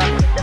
Bye.